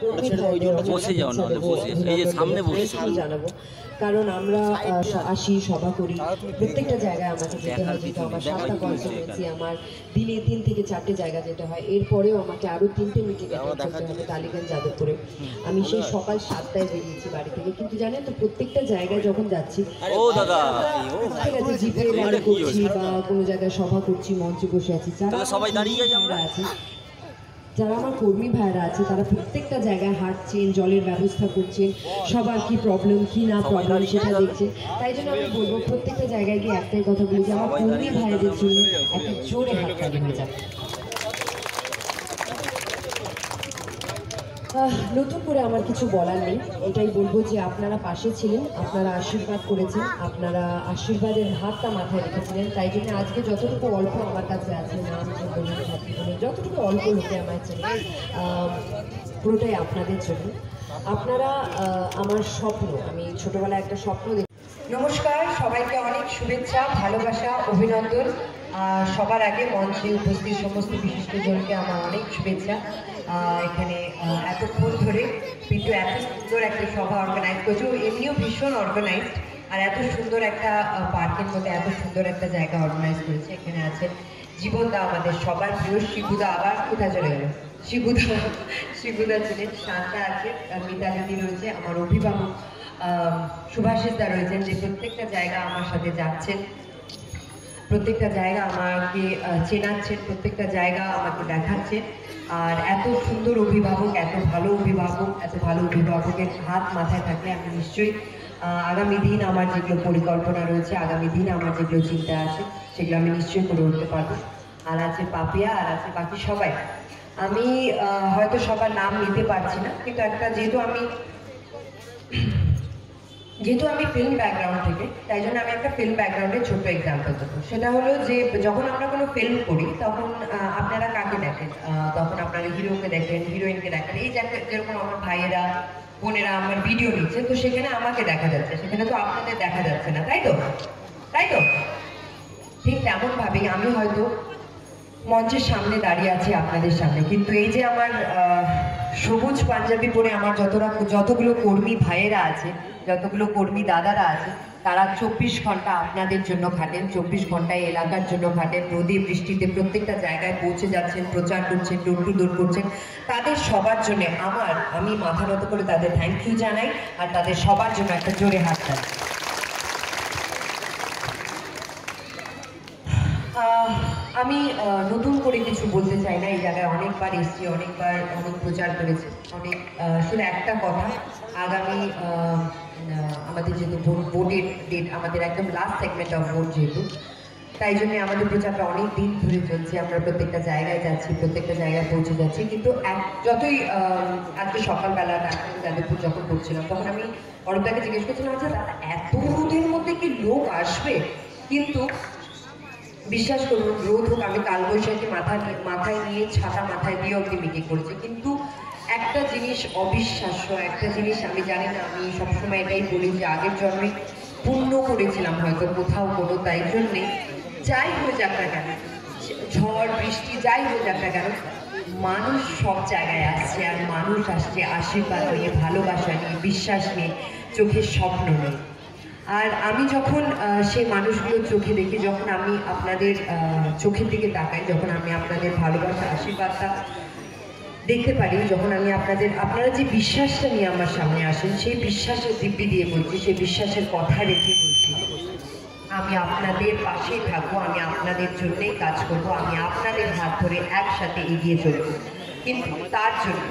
কর্মী বসে যাও নাহলে, বসে। এই যে সামনে বসে জানাব। কারণ আমরা আসি সভা করি। প্রত্যেকটা জায়গায় আমাকে যেতে হয় যেটা আমার সাতটা কনসালটেন্সি আমার দিনে তিন থেকে চারটে জায়গা যেতে হয়। এরপরেও আমাকে আরও তিনটে মিটিং করতে হবে টালিগঞ্জ যাদবপুরে। আমি সেই সকাল সাতটায় বেরিয়েছি বাড়ি থেকে। কিন্তু জানেন তো প্রত্যেকটা জায়গায় যখন যাচ্ছি ও দাদা ঠিক আছে জিপে গাড়ি করছি বা কোনো জায়গায় সভা করছি মঞ্চে বসে আছি। যারা সবাই দাঁড়িয়ে আছে। যারা আমার কর্মী ভাইরা আছে তারা প্রত্যেকটা জায়গায় হাঁটছেন জলের ব্যবস্থা করছেন সবার কি প্রবলেম কি না প্রবলেম সেটা দেখছে। তাই জন্য আমি বলব প্রত্যেকটা জায়গায় গিয়ে একটাই কথা বলি যে আমার কর্মী ভাইদের জন্য একটা জোরে হাত হয়ে যাবে নতুন করে আমার কিছু বলার নেই। এটাই বলব যে আপনারা পাশে ছিলেন আপনারা আশীর্বাদ করেছেন আপনারা আশীর্বাদের হাতটা মাথায় রেখেছিলেন। তাই জন্য আজকে যতটুকু অল্প আমার কাছে আছে নাম যতটুকু অল্প লোকে আমার আহ, পুরোটাই আপনাদের জন্য। আপনারা আমার স্বপ্ন আমি ছোটবেলায় একটা স্বপ্ন দেখি নমস্কার সবাইকে অনেক শুভেচ্ছা ভালোবাসা অভিনন্দন। সবার আগে মঞ্চে উপস্থিত সমস্ত বিশিষ্টজনকে আমার অনেক শুভেচ্ছা। এখানে এতক্ষণ ধরে কিন্তু এত সুন্দর একটা সভা অর্গানাইজ করেছে ও এমনিও ভীষণ অর্গানাইজড আর এত সুন্দর একটা পার্কের মধ্যে এত সুন্দর একটা জায়গা অর্গানাইজ করেছে। এখানে আছে জীবনদা আমাদের সবার প্রিয় শিবুদা। আবার কোথায় চলে গেল? শিবুদা শিবুদা ছিলেন শান্তা আছে আহ, মিতা দিদি রয়েছে আমার অভিভাবক আহ, সুভাষিস রয়েছেন যে প্রত্যেকটা জায়গা আমার সাথে যাচ্ছেন। প্রত্যেকটা জায়গা আমাকে চেনাচ্ছেন, প্রত্যেকটা জায়গা আমাকে দেখাচ্ছেন। আর এত সুন্দর অভিভাবক, এত ভালো অভিভাবক, এত ভালো অভিভাবকের হাত মাথায় থাকলে আমি নিশ্চয়ই আগামী দিন আমার যেগুলো পরিকল্পনা রয়েছে, আগামী দিন আমার যেগুলো চিন্তা আছে, সেগুলো আমি নিশ্চয়ই করে উঠতে পারব। আর আছে পাপিয়া, আর আছে বাকি সবাই। আমি হয়তো সবার নাম নিতে পারছি না, কিন্তু একটা যেহেতু আমি যেহেতু আমি ফিল্ম ব্যাকগ্রাউন্ড থেকে, তাই জন্য আমি একটা ফিল্ম ব্যাকগ্রাউন্ডের ছোট্ট এক্সাম্পল দেবো। সেটা হলো যে, যখন আমরা কোনো ফিল্ম করি, তখন আপনারা কাকে দেখেন? তখন আপনারা হিরোকে দেখেন হিরোইনকে দেখেন। এই যে যেরকম আমার ভাইয়েরা, বোনেরা আমার ভিডিও নিচ্ছে, তো সেখানে আমাকে দেখা যাচ্ছে। সেখানে তো আপনাদের দেখা যাচ্ছে না, তাই তো? তাই তো? ঠিক তেমনভাবেই আমি হয়তো মঞ্চের সামনে দাঁড়িয়ে আছি আপনাদের সামনে। কিন্তু এই যে আমার সবুজ পাঞ্জাবি পরে আমার যতটা যতগুলো কর্মী ভাইয়েরা আছে যতগুলো কর্মী দাদারা আছে, তারা চব্বিশ ঘণ্টা আপনাদের জন্য খাটেন, চব্বিশ ঘন্টায় এলাকার জন্য খাটেন, রোদে, বৃষ্টিতে প্রত্যেকটা জায়গায় পৌঁছে যাচ্ছেন, প্রচার করছেন ডোর টু ডোর করছেন। তাদের সবার জন্য আমার, আমি মাথা নত করে তাদের থ্যাংক ইউ জানাই, আর তাদের সবার জন্য একটা জোরে হাত দেয় আমি নতুন করে কিছু বলতে চাই না, এই জায়গায় অনেকবার এসেছি, অনেকবার অনেক প্রচার করেছি, অনেক শুধু একটা কথা, আগামী আমাদের যেহেতু ভোটের ডেট আমাদের একদম লাস্ট সেগমেন্ট অফ ভোট যেহেতু, তাই জন্য আমাদের প্রচারটা অনেক দিন ধরে চলছে। আমরা প্রত্যেকটা জায়গায় যাচ্ছি, প্রত্যেকটা জায়গায় পৌঁছে যাচ্ছি। কিন্তু এক, যতই আজকে সকালবেলা ডাক্তার যাদবপুর যখন করছিলাম, তখন আমি অরূপদাকে জিজ্ঞেস করছিলাম আচ্ছা দাদা এত রোদের মধ্যে কি লোক আসবে? কিন্তু বিশ্বাস করুন, রোদ হোক, আমি কালবৈশাখী মাথা মাথায় নিয়ে, ছাতা মাথায় দিয়ে অব্দি মিটিং করেছি। কিন্তু একটা জিনিস অবিশ্বাস্য, একটা জিনিস আমি জানি না, আমি সবসময় এটাই বলি যে আগের জন্মে পূর্ণ করেছিলাম হয়তো কোথাও কোনো, তাই জন্যে যাই হয়ে যাক না কেন, ঝড়, বৃষ্টি, যাই হয়ে যাক না কেন, মানুষ সব জায়গায় আসছে আর মানুষ আসছে আশীর্বাদ নিয়ে, ভালোবাসা নিয়ে, বিশ্বাস নিয়ে, চোখের স্বপ্ন নিয়ে। আর আমি যখন সেই মানুষগুলোর চোখে দেখি, যখন আমি আপনাদের চোখের দিকে তাকাই, যখন আমি আপনাদের ভালোবাসা, আশীর্বাদটা দেখতে পারি যখন আমি আপনাদের, আপনারা যে বিশ্বাসটা নিয়ে আমার সামনে আসেন, সেই বিশ্বাসের দিব্যি দিয়ে বলছি, সেই বিশ্বাসের কথা রেখে বলছি। আমি আপনাদের পাশেই থাকব, আমি আপনাদের জন্যই কাজ করব, আমি আপনাদের হাত ধরে একসাথে এগিয়ে চলব। কিন্তু তার জন্য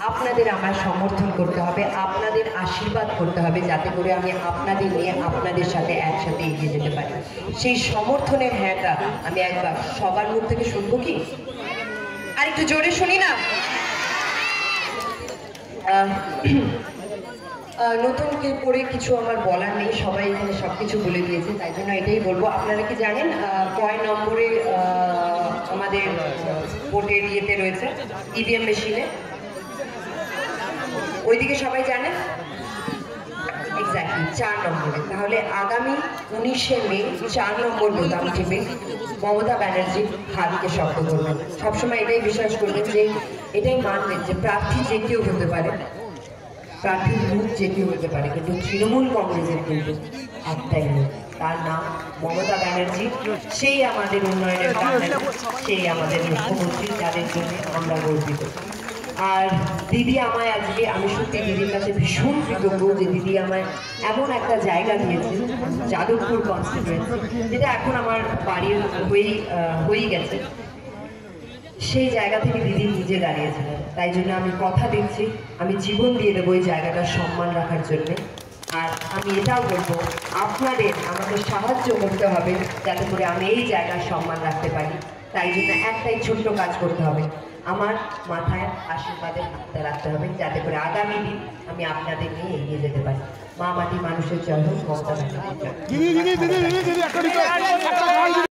আপনাদের আমার সমর্থন করতে হবে, আপনাদের আশীর্বাদ করতে হবে, যাতে করে আমি আপনাদের নিয়ে আপনাদের সাথে একসাথে এগিয়ে যেতে পারি। সেই সমর্থনের হ্যাঁটা আমি একবার সবার মুখ থেকে শুনব কি? একটু জোরে শুনি না? নতুন কে করে কিছু আমার বলার নেই, সবাই এখানে সব কিছু বলে দিয়েছে, তাই জন্য এটাই বলব। আপনারা কি জানেন কয় নম্বরে আমাদের ভোটের ইয়েতে রয়েছে, ইভিএম মেশিনে। ওইদিকে সবাই জানেন চার নম্বরে। তাহলে আগামী উনিশে মে চার নম্বর বোতাম টিপে মমতা ব্যানার্জি হাতকে শক্ত করবেন। সবসময় এটাই বিশ্বাস করবেন যে, এটাই মানবেন যে প্রার্থী যে কেউ হতে পারে। প্রার্থীর মুখ যে কেউ হতে পারে, কিন্তু তৃণমূল কংগ্রেসের কিন্তু একটাই মুখ তার নাম মমতা ব্যানার্জি। সেই আমাদের উন্নয়নের সেই আমাদের মুখ্যমন্ত্রী, যাদের জন্য আমরা গর্বিত। আর দিদি আমায় আজকে, আমি সত্যি দিদির কাছে ভীষণ কৃতজ্ঞ যে দিদি আমায় এমন একটা জায়গা দিয়েছে যাদবপুর কনস্টিটুয়েন্সি যেটা এখন আমার বাড়ির হয়েই হয়েই গেছে। সেই জায়গা থেকে দিদি নিজে দাঁড়িয়েছিলেন। তাই জন্য আমি কথা দিচ্ছি, আমি জীবন দিয়ে দেবো এই জায়গাটার সম্মান রাখার জন্য। আর আমি এটাও বলব, আপনাদের আমাকে সাহায্য করতে হবে যাতে করে আমি এই জায়গার সম্মান রাখতে পারি। তাই জন্য একটাই ছোট্ট কাজ করতে হবে আমার মাথায় আশীর্বাদের হাতটা রাখতে হবে যাতে করে আগামী দিন আমি আপনাদের নিয়ে এগিয়ে যেতে পারি। মা মাটি মানুষের জন্য মমতা